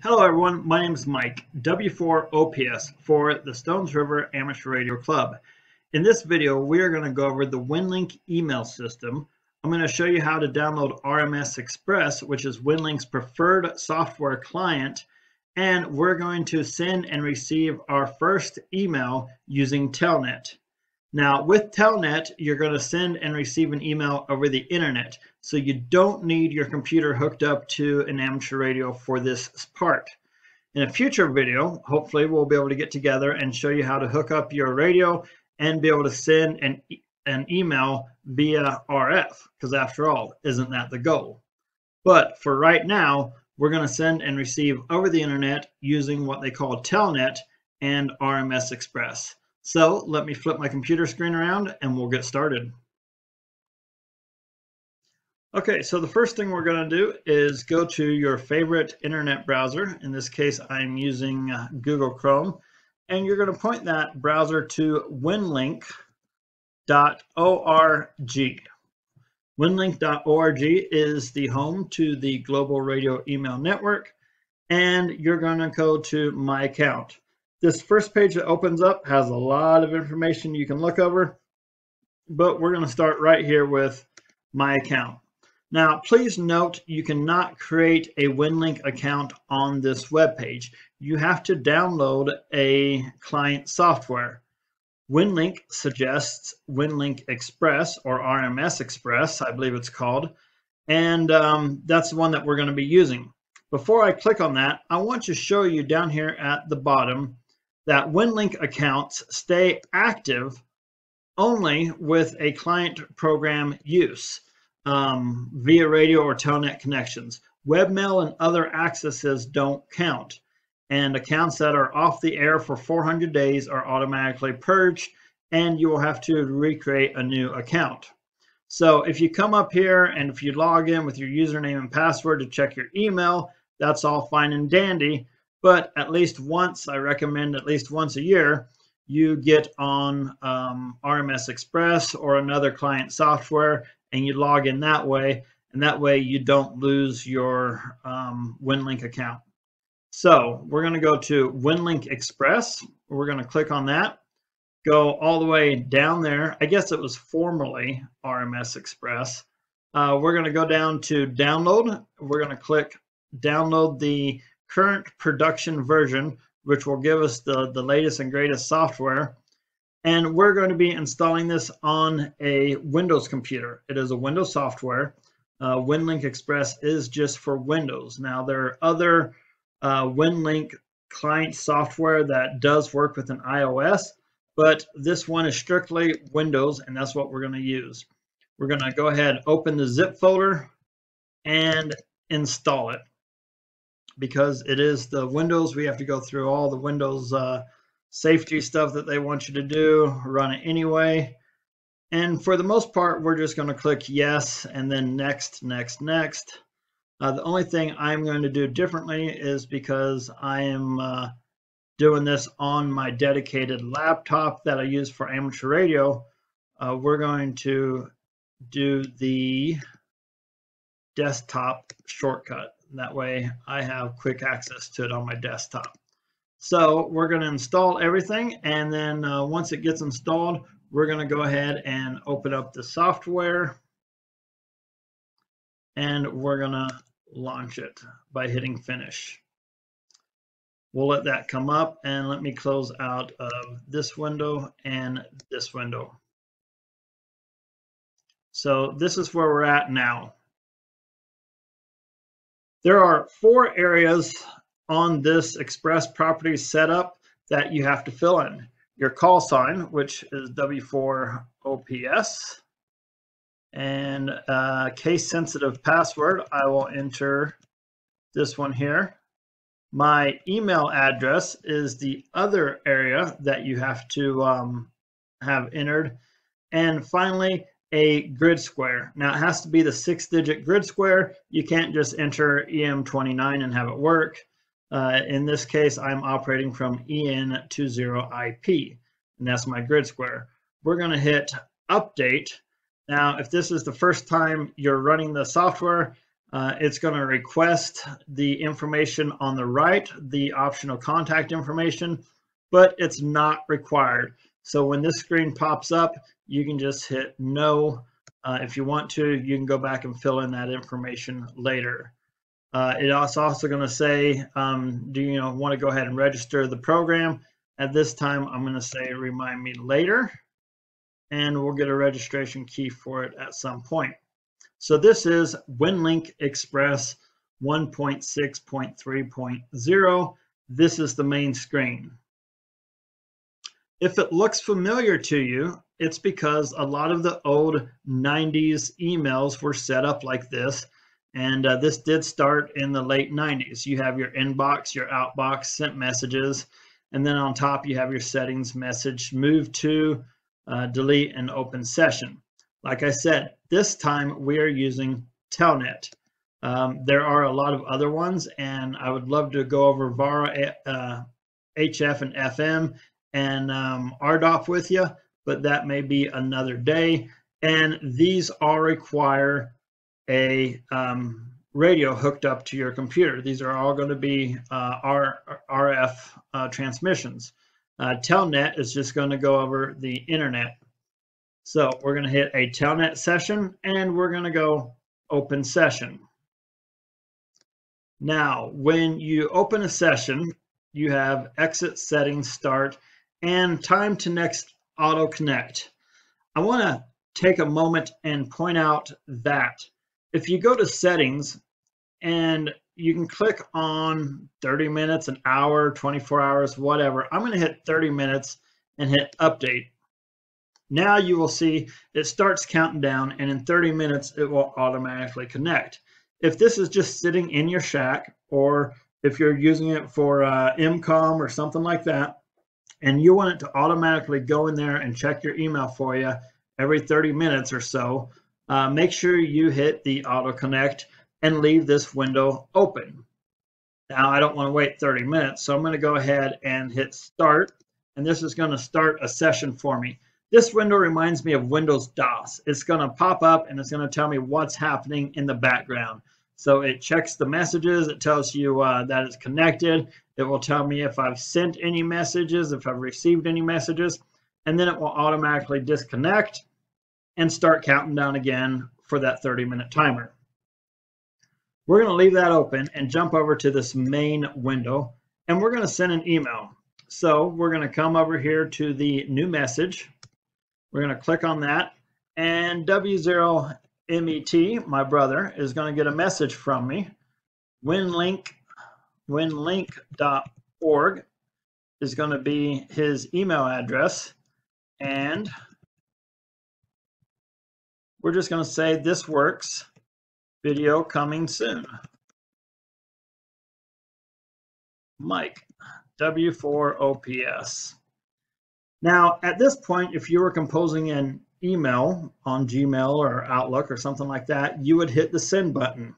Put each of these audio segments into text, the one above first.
Hello everyone, my name is Mike, W4OPS for the Stones River Amateur Radio Club. In this video, we are going to go over the WinLink email system. I'm going to show you how to download RMS Express, which is WinLink's preferred software client, and we're going to send and receive our first email using Telnet. Now with Telnet, you're going to send and receive an email over the internet. So you don't need your computer hooked up to an amateur radio for this part. In a future video, hopefully we'll be able to get together and show you how to hook up your radio and be able to send an, an email via RF, because after all, isn't that the goal? But for right now, we're going to send and receive over the internet using what they call Telnet and RMS Express. So let me flip my computer screen around and we'll get started. Okay, so the first thing we're going to do is go to your favorite internet browser. In this case, I'm using uh, Google Chrome. And you're going to point that browser to winlink.org. Winlink.org is the home to the Global Radio Email Network. And you're going to go to My Account. This first page that opens up has a lot of information you can look over, but we're going to start right here with my account. Now, please note you cannot create a WinLink account on this web page. You have to download a client software. WinLink suggests WinLink Express or RMS Express, I believe it's called, and um, that's the one that we're going to be using. Before I click on that, I want to show you down here at the bottom that WinLink accounts stay active only with a client program use um, via radio or telnet connections. Webmail and other accesses don't count. And accounts that are off the air for 400 days are automatically purged and you will have to recreate a new account. So if you come up here and if you log in with your username and password to check your email, that's all fine and dandy but at least once, I recommend at least once a year, you get on um, RMS Express or another client software and you log in that way. And that way you don't lose your um, WinLink account. So we're going to go to WinLink Express. We're going to click on that, go all the way down there. I guess it was formerly RMS Express. Uh, we're going to go down to download. We're going to click download the current production version, which will give us the, the latest and greatest software. And we're going to be installing this on a Windows computer. It is a Windows software. Uh, WinLink Express is just for Windows. Now, there are other uh, WinLink client software that does work with an iOS, but this one is strictly Windows, and that's what we're going to use. We're going to go ahead, open the zip folder, and install it because it is the Windows. We have to go through all the Windows uh, safety stuff that they want you to do, run it anyway. And for the most part, we're just going to click yes and then next, next, next. Uh, the only thing I'm going to do differently is because I am uh, doing this on my dedicated laptop that I use for amateur radio. Uh, we're going to do the desktop shortcut. That way I have quick access to it on my desktop. So we're going to install everything and then uh, once it gets installed, we're going to go ahead and open up the software and we're going to launch it by hitting finish. We'll let that come up and let me close out of this window and this window. So this is where we're at now. There are four areas on this Express Properties setup that you have to fill in. Your call sign, which is W4OPS, and a case sensitive password. I will enter this one here. My email address is the other area that you have to um, have entered. And finally, a grid square. Now it has to be the six digit grid square. You can't just enter EM29 and have it work. Uh, in this case, I'm operating from EN20IP, and that's my grid square. We're gonna hit update. Now, if this is the first time you're running the software, Uh, it's going to request the information on the right, the optional contact information, but it's not required. So when this screen pops up, you can just hit no. Uh, if you want to, you can go back and fill in that information later. Uh, it's also going to say, um, do you know, want to go ahead and register the program? At this time, I'm going to say remind me later, and we'll get a registration key for it at some point. So this is WinLink Express 1.6.3.0. This is the main screen. If it looks familiar to you, it's because a lot of the old 90s emails were set up like this. And uh, this did start in the late 90s. You have your inbox, your outbox, sent messages, and then on top you have your settings message, move to, uh, delete, and open session. Like I said, this time we are using Telnet. Um, there are a lot of other ones, and I would love to go over VARA, uh, HF, and FM and um, ARDOP with you, but that may be another day. And these all require a um, radio hooked up to your computer. These are all going to be uh, RF uh, transmissions. Uh, Telnet is just going to go over the internet. So we're going to hit a Telnet session and we're going to go open session. Now, when you open a session, you have exit settings start and time to next auto connect. I want to take a moment and point out that if you go to settings and you can click on 30 minutes, an hour, 24 hours, whatever. I'm going to hit 30 minutes and hit update. Now you will see it starts counting down and in 30 minutes it will automatically connect. If this is just sitting in your shack or if you're using it for uh, EmComm or something like that, and you want it to automatically go in there and check your email for you every 30 minutes or so, uh, make sure you hit the auto connect and leave this window open. Now I don't want to wait 30 minutes, so I'm going to go ahead and hit start, and this is going to start a session for me. This window reminds me of Windows DOS. It's going to pop up and it's going to tell me what's happening in the background. So it checks the messages. It tells you uh, that it's connected. It will tell me if I've sent any messages, if I've received any messages, and then it will automatically disconnect and start counting down again for that 30 minute timer. We're going to leave that open and jump over to this main window and we're going to send an email. So we're going to come over here to the new message we're going to click on that and W0MET, my brother, is going to get a message from me. WinLink, winlink.org is going to be his email address. And we're just going to say this works, video coming soon. Mike, W4OPS. Now, at this point, if you were composing an email on Gmail or Outlook or something like that, you would hit the send button.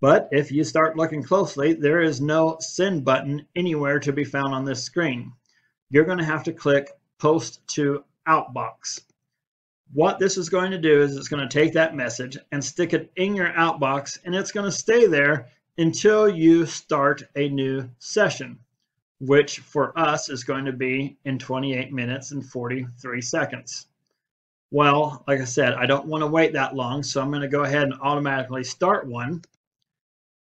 But if you start looking closely, there is no send button anywhere to be found on this screen. You're going to have to click post to outbox. What this is going to do is it's going to take that message and stick it in your outbox and it's going to stay there until you start a new session which for us is going to be in 28 minutes and 43 seconds. Well, like I said, I don't want to wait that long, so I'm going to go ahead and automatically start one.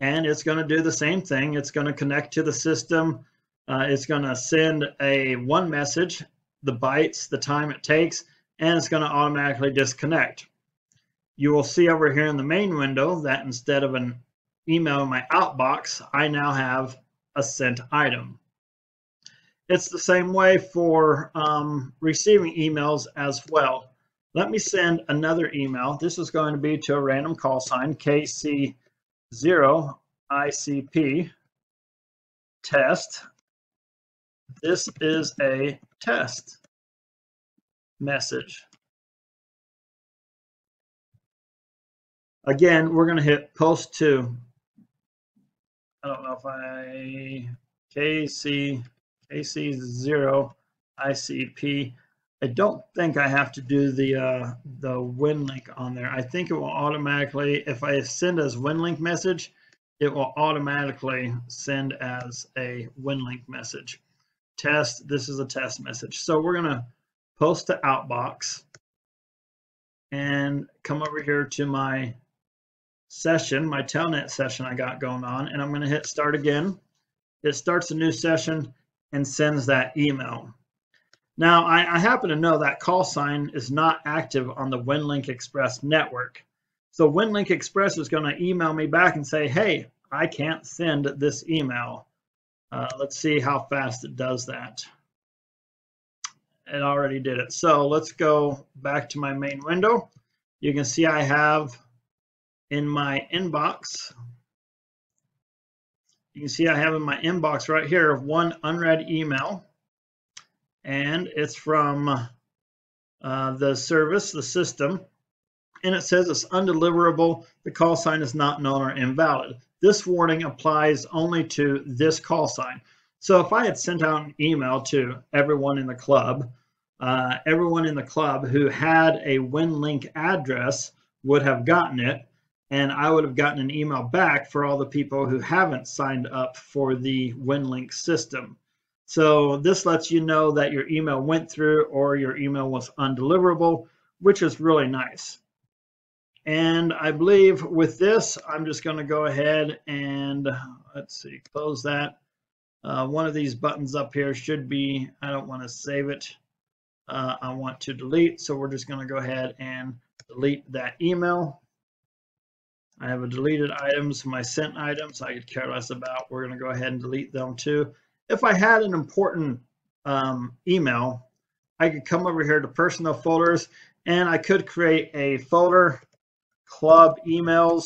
And it's going to do the same thing. It's going to connect to the system. Uh, it's going to send a one message, the bytes, the time it takes, and it's going to automatically disconnect. You will see over here in the main window that instead of an email in my outbox, I now have a sent item. It's the same way for um, receiving emails as well. Let me send another email. This is going to be to a random call sign, KC0ICP test. This is a test message. Again, we're going to hit post to, I don't know if I, KC KC zero ICP. I don't think I have to do the uh, the WinLink on there. I think it will automatically, if I send as WinLink message, it will automatically send as a WinLink message. Test, this is a test message. So we're gonna post to Outbox and come over here to my session, my Telnet session I got going on, and I'm gonna hit start again. It starts a new session and sends that email. Now, I, I, happen to know that call sign is not active on the WinLink Express network. So WinLink Express is going to email me back and say, hey, I can't send this email. Uh, let's see how fast it does that. It already did it. So let's go back to my main window. You can see I have in my inbox, you can see I have in my inbox right here one unread email and it's from uh, the service, the system, and it says it's undeliverable. The call sign is not known or invalid. This warning applies only to this call sign. So if I had sent out an email to everyone in the club, uh, everyone in the club who had a WinLink address would have gotten it, and I would have gotten an email back for all the people who haven't signed up for the WinLink system. So this lets you know that your email went through or your email was undeliverable, which is really nice. And I believe with this, I'm just going to go ahead and let's see, close that. Uh, one of these buttons up here should be, I don't want to save it. Uh, I want to delete. So we're just going to go ahead and delete that email. I have a deleted items, my sent items I could care less about. We're going to go ahead and delete them too if I had an important um, email, I could come over here to personal folders and I could create a folder club emails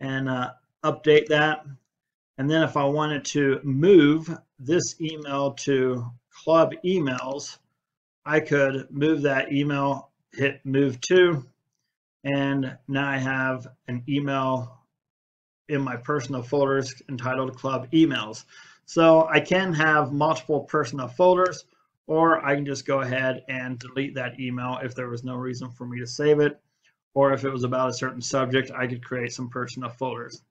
and uh, update that. And then if I wanted to move this email to club emails, I could move that email, hit move to, and now I have an email in my personal folders entitled club emails. So I can have multiple personal folders, or I can just go ahead and delete that email if there was no reason for me to save it, or if it was about a certain subject, I could create some personal folders.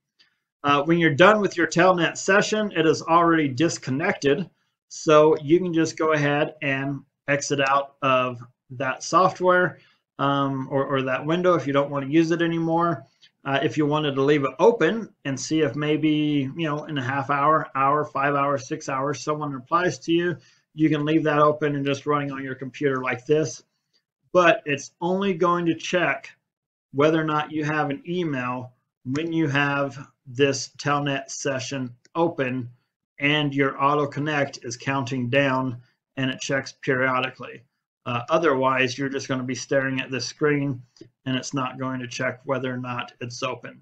Uh, when you're done with your Telnet session, it is already disconnected, so you can just go ahead and exit out of that software um, or, or that window if you don't want to use it anymore. Uh, if you wanted to leave it open and see if maybe, you know, in a half hour, hour, five hours, six hours, someone replies to you, you can leave that open and just running on your computer like this. But it's only going to check whether or not you have an email when you have this Telnet session open and your auto connect is counting down and it checks periodically. Uh, otherwise, you're just going to be staring at this screen and it's not going to check whether or not it's open.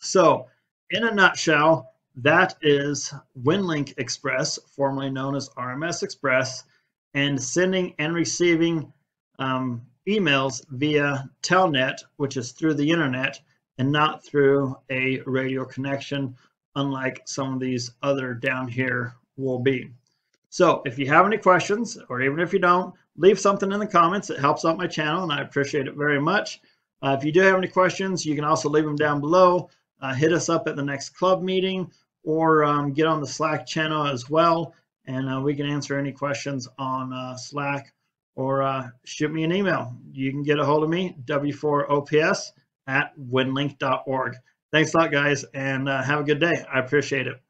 So in a nutshell, that is WinLink Express, formerly known as RMS Express, and sending and receiving um, emails via Telnet, which is through the internet and not through a radio connection, unlike some of these other down here will be. So if you have any questions, or even if you don't, leave something in the comments. It helps out my channel, and I appreciate it very much. Uh, if you do have any questions, you can also leave them down below. Uh, hit us up at the next club meeting, or um, get on the Slack channel as well, and uh, we can answer any questions on uh, Slack, or uh, shoot me an email. You can get a hold of me, w4ops at winlink.org. Thanks a lot, guys, and uh, have a good day. I appreciate it.